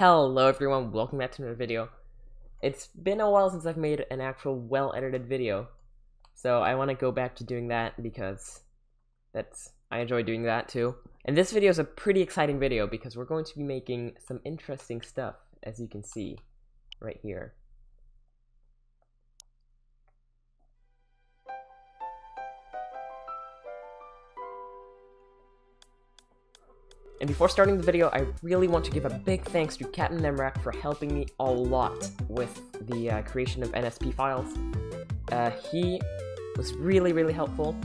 Hello everyone, welcome back to another video. It's been a while since I've made an actual well-edited video, so I want to go back to doing that because that's I enjoy doing that too. And this video is a pretty exciting video because we're going to be making some interesting stuff, as you can see right here. And before starting the video, I really want to give a big thanks to Captain Nemrac for helping me a lot with the uh, creation of NSP files. Uh, he was really, really helpful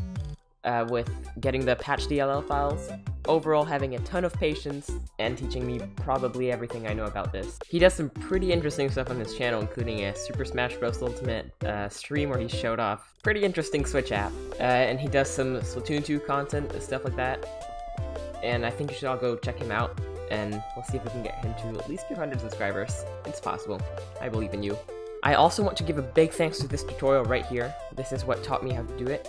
uh, with getting the patch DLL files, overall having a ton of patience, and teaching me probably everything I know about this. He does some pretty interesting stuff on his channel, including a Super Smash Bros. Ultimate uh, stream where he showed off pretty interesting Switch app, uh, and he does some Splatoon 2 content and stuff like that and I think you should all go check him out, and we'll see if we can get him to at least 200 subscribers. It's possible. I believe in you. I also want to give a big thanks to this tutorial right here. This is what taught me how to do it,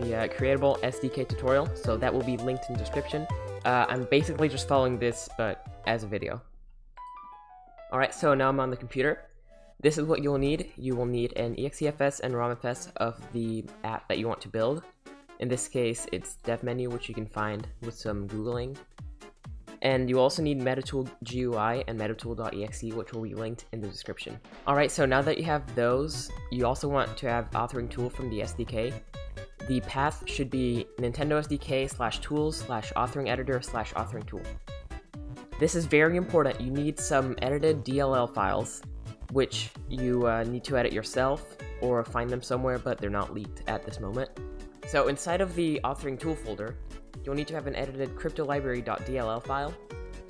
the uh, Creatable SDK tutorial, so that will be linked in the description. Uh, I'm basically just following this, but as a video. Alright, so now I'm on the computer. This is what you will need. You will need an EXEFS and ROMFS of the app that you want to build. In this case, it's dev menu, which you can find with some Googling. And you also need Metatool GUI and Metatool.exe, which will be linked in the description. Alright, so now that you have those, you also want to have authoring tool from the SDK. The path should be Nintendo SDK slash tools slash authoring editor slash authoring tool. This is very important. You need some edited DLL files, which you uh, need to edit yourself or find them somewhere, but they're not leaked at this moment. So inside of the authoring tool folder, you'll need to have an edited cryptolibrary.dll file.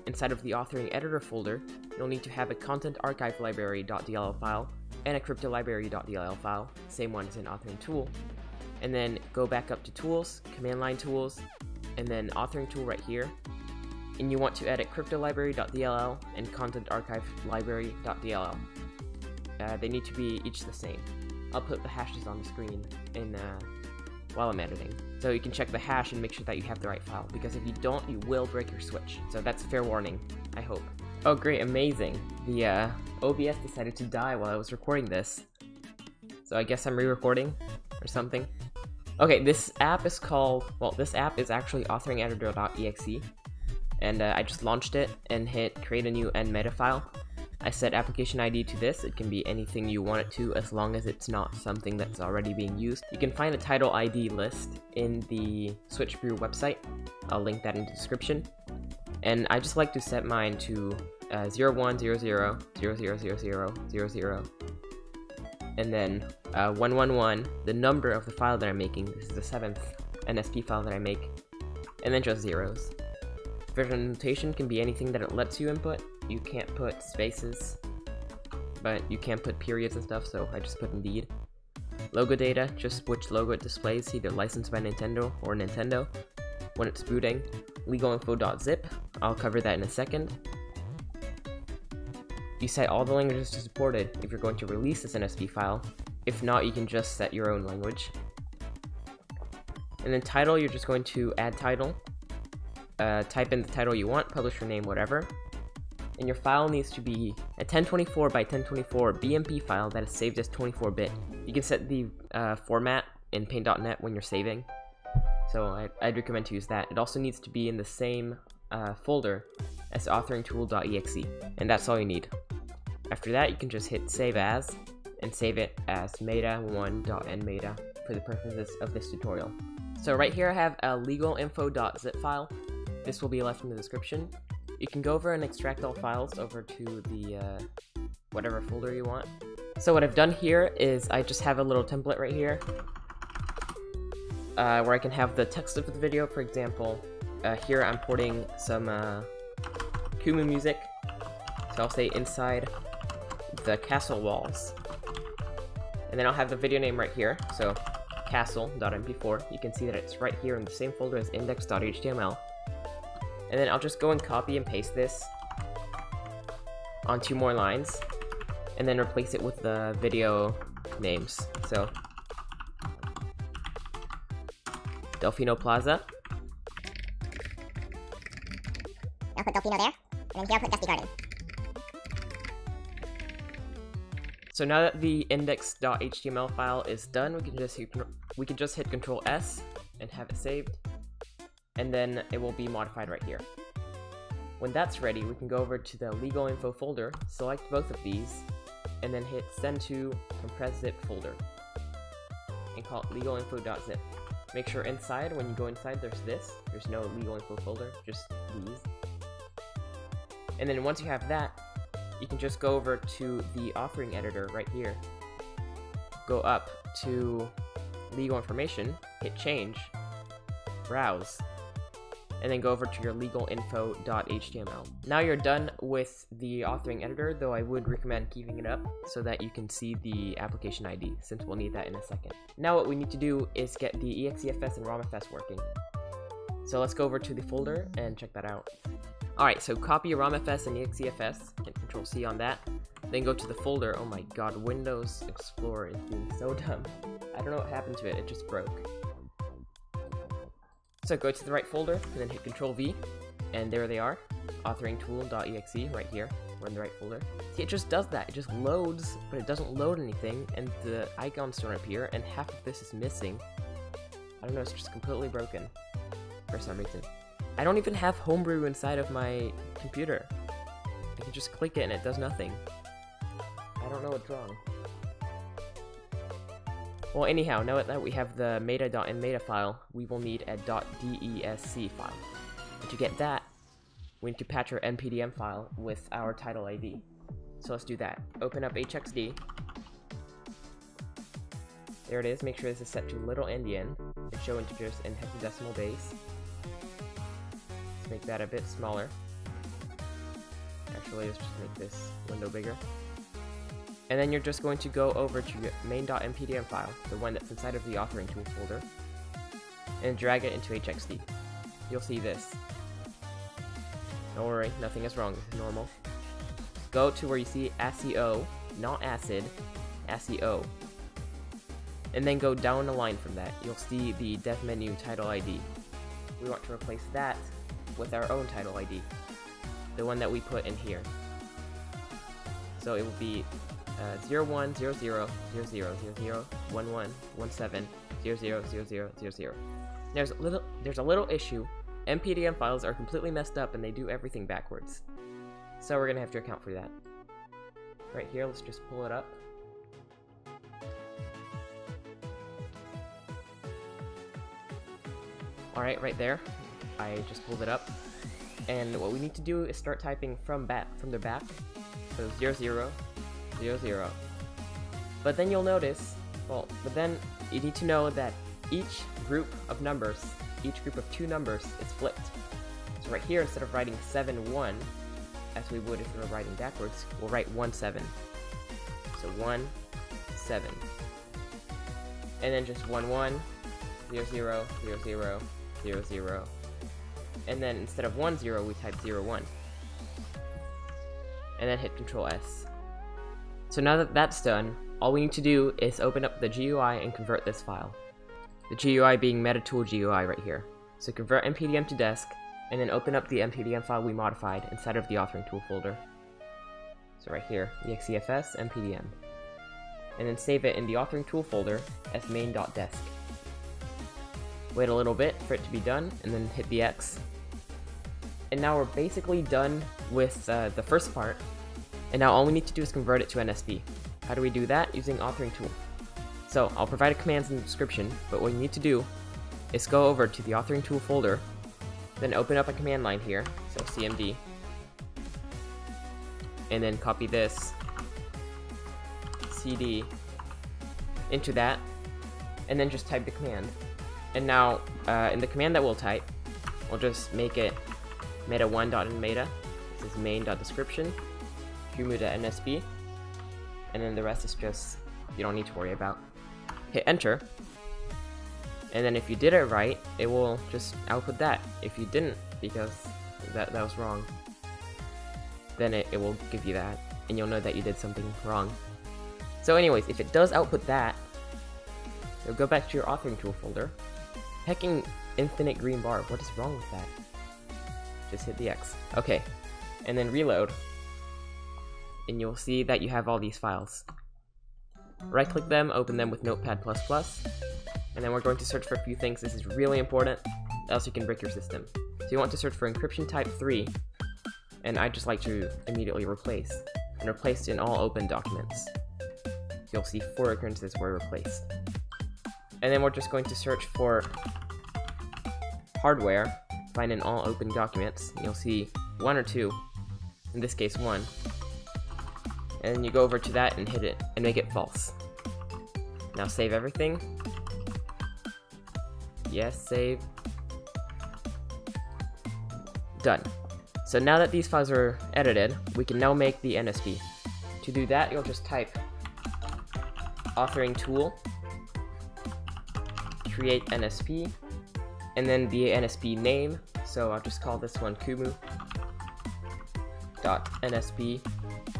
Inside of the authoring editor folder, you'll need to have a content archive library.dll file and a cryptolibrary.dll file, same one as in authoring tool. And then go back up to tools, command line tools, and then authoring tool right here. And you want to edit cryptolibrary.dll and content archive library.dll. Uh, they need to be each the same. I'll put the hashes on the screen in uh, while I'm editing. So you can check the hash and make sure that you have the right file, because if you don't, you will break your Switch. So that's a fair warning, I hope. Oh great, amazing. The uh, OBS decided to die while I was recording this. So I guess I'm re-recording, or something. Okay, this app is called, well, this app is actually authoringeditor.exe, and uh, I just launched it and hit create a new nmeta file. I set application ID to this, it can be anything you want it to as long as it's not something that's already being used. You can find the title ID list in the SwitchBrew website, I'll link that in the description. And I just like to set mine to uh, 0100 0000 and then uh, 111, the number of the file that I'm making, this is the seventh NSP file that I make, and then just zeros. Version notation can be anything that it lets you input, you can't put spaces, but you can put periods and stuff, so I just put indeed. Logo data, just which logo it displays, either licensed by Nintendo or Nintendo. When it's booting, legalinfo.zip, I'll cover that in a second. You set all the languages to supported if you're going to release this NSP file. If not, you can just set your own language. And then title, you're just going to add title. Uh, type in the title you want, publisher name, whatever and your file needs to be a 1024 by 1024 BMP file that is saved as 24-bit. You can set the uh, format in Paint.net when you're saving, so I, would recommend to use that. It also needs to be in the same uh, folder as authoringtool.exe, and that's all you need. After that, you can just hit Save As, and save it as meta1.nmeta for the purposes of this tutorial. So right here I have a legalinfo.zip file. This will be left in the description, you can go over and extract all files over to the uh, whatever folder you want. So what I've done here is I just have a little template right here uh, where I can have the text of the video, for example. Uh, here I'm porting some uh, Qumu music, so I'll say inside the castle walls. And then I'll have the video name right here, so castle.mp4. You can see that it's right here in the same folder as index.html. And then I'll just go and copy and paste this on two more lines, and then replace it with the video names. So, Delfino Plaza. I'll put Delfino there, and then here I'll put Dusty Garden. So now that the index.html file is done, we can just hit, we can just hit Control S and have it saved, and then it will be modified right here. When that's ready, we can go over to the legal info folder, select both of these, and then hit send to compress zip folder, and call it legalinfo.zip. Make sure inside, when you go inside, there's this. There's no legal info folder, just these. And then once you have that, you can just go over to the authoring editor right here. Go up to legal information, hit change, browse, and then go over to your legalinfo.html. Now you're done with the authoring editor, though I would recommend keeping it up so that you can see the application ID, since we'll need that in a second. Now what we need to do is get the exefs and romfs working. So let's go over to the folder and check that out. Alright, so copy romfs and exefs, hit Control C on that, then go to the folder. Oh my god, Windows Explorer is being so dumb. I don't know what happened to it, it just broke. So go to the right folder, and then hit Control V, and there they are, authoringtool.exe right here. We're in the right folder. See, it just does that. It just loads, but it doesn't load anything, and the icons don't appear, and half of this is missing. I don't know, it's just completely broken for some reason. I don't even have Homebrew inside of my computer. I can just click it and it does nothing. I don't know what's wrong. Well, anyhow, now that we have the meta.meta file, we will need a .desc file. And to get that, we need to patch our npdm file with our title ID. So let's do that. Open up hxd. There it is. Make sure this is set to little endian and show integers in hexadecimal base. Let's make that a bit smaller. Actually, let's just make this window bigger. And then you're just going to go over to your main.npdm file, the one that's inside of the authoring tool folder, and drag it into HXD. You'll see this. Don't worry, nothing is wrong, it's normal. Go to where you see ASCII, not acid, ASCII. And then go down the line from that. You'll see the dev menu title ID. We want to replace that with our own title ID, the one that we put in here. So it will be uh, 0100 00 00 11 17 00 00 00. There's a little there's a little issue. NPDM files are completely messed up and they do everything backwards. So we're gonna have to account for that. Right here, let's just pull it up. Alright, right there. I just pulled it up. And what we need to do is start typing from back from the back. So 00 0, 0. But then you'll notice, well, but then you need to know that each group of numbers, each group of two numbers is flipped. So right here, instead of writing 7, 1, as we would if we were writing backwards, we'll write 1, 7. So 1, 7. And then just 1, 1, 0, 0, 0, 0, 0, 0. And then instead of 1, 0, we type 0, 1. And then hit Control S. So now that that's done, all we need to do is open up the GUI and convert this file. The GUI being MetaTool GUI right here. So convert NPDM to desc, and then open up the NPDM file we modified inside of the authoring tool folder. So right here, exefs npdm. And then save it in the authoring tool folder as main.desc. Wait a little bit for it to be done, and then hit the X. And now we're basically done with uh, the first part, and now all we need to do is convert it to NSP. How do we do that? Using authoring tool. So I'll provide a commands in the description, but what you need to do is go over to the authoring tool folder, then open up a command line here, so cmd, and then copy this cd into that, and then just type the command. And now, uh, in the command that we'll type, we'll just make it meta1.meta, this is main.description, NSP, and then the rest is just you don't need to worry about. Hit enter, and then if you did it right, it will just output that. If you didn't, because that, that was wrong, then it, it will give you that, and you'll know that you did something wrong. So anyways, if it does output that, you'll go back to your authoring tool folder. Hecking infinite green bar, what is wrong with that? Just hit the X. Okay, and then reload, and you'll see that you have all these files. right click them, open them with Notepad++, and then we're going to search for a few things. This is really important, else you can break your system. So you want to search for encryption type 3, and I just like to immediately replace, and replace in all open documents. You'll see four occurrences were replaced. And then we're just going to search for hardware, find in all open documents, you'll see one or two, in this case one, and then you go over to that and hit it, and make it false. Now save everything. Yes, save. Done. So now that these files are edited, we can now make the NSP. To do that, you'll just type authoring tool, create NSP, and then the NSP name, so I'll just call this one Kumu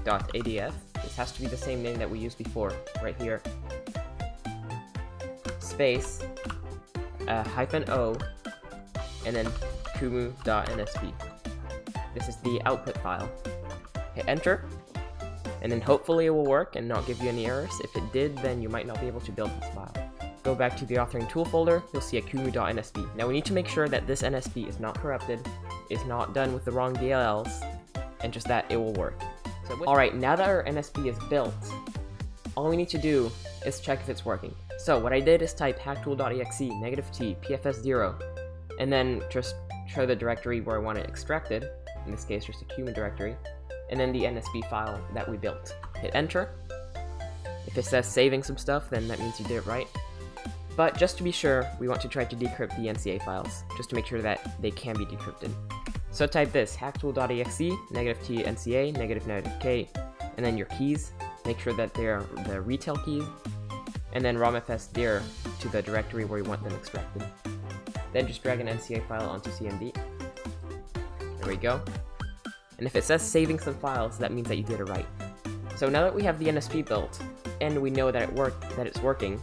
.nsp.adf. This has to be the same name that we used before, right here. Space, uh, hyphen O, and then kumu.nsp. This is the output file. Hit enter, and then hopefully it will work and not give you any errors. If it did, then you might not be able to build this file. Go back to the authoring tool folder, you'll see a kumu.nsp. Now we need to make sure that this NSP is not corrupted, is not done with the wrong DLLs, and just that it will work. Alright, now that our NSP is built, all we need to do is check if it's working. So what I did is type hactool.exe, negative t, pfs0, and then just show the directory where I want it extracted, in this case just a Kumu directory, and then the NSP file that we built. Hit enter. If it says saving some stuff, then that means you did it right. But just to be sure, we want to try to decrypt the NCA files, just to make sure that they can be decrypted. So type this, hactool.exe, negative t nca, negative negative k, and then your keys. Make sure that they're the retail keys, and then romfs dir to the directory where you want them extracted. Then just drag an NCA file onto CMD. There we go. And if it says saving some files, that means that you did it right. So now that we have the NSP built, and we know that it worked, that it's working,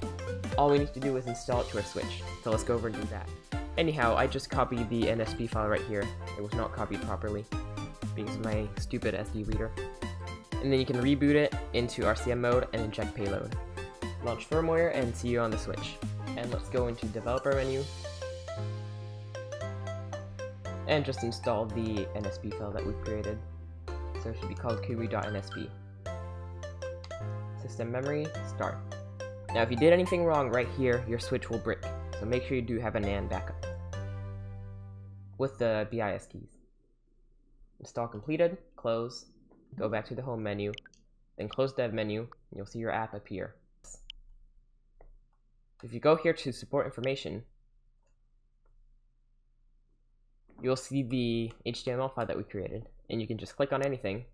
all we need to do is install it to our switch. So let's go over and do that. Anyhow, I just copied the NSP file right here. It was not copied properly, because of my stupid SD reader. And then you can reboot it into RCM mode and inject payload. Launch firmware and see you on the switch. And let's go into developer menu. And just install the NSP file that we've created. So it should be called kumu.nsp. System memory, start. Now if you did anything wrong right here, your switch will brick. So make sure you do have a NAND backup with the BIS keys. Install completed, close, go back to the home menu, then close dev menu, and you'll see your app appear. If you go here to support information, you'll see the HTML file that we created, and you can just click on anything,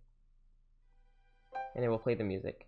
and it will play the music.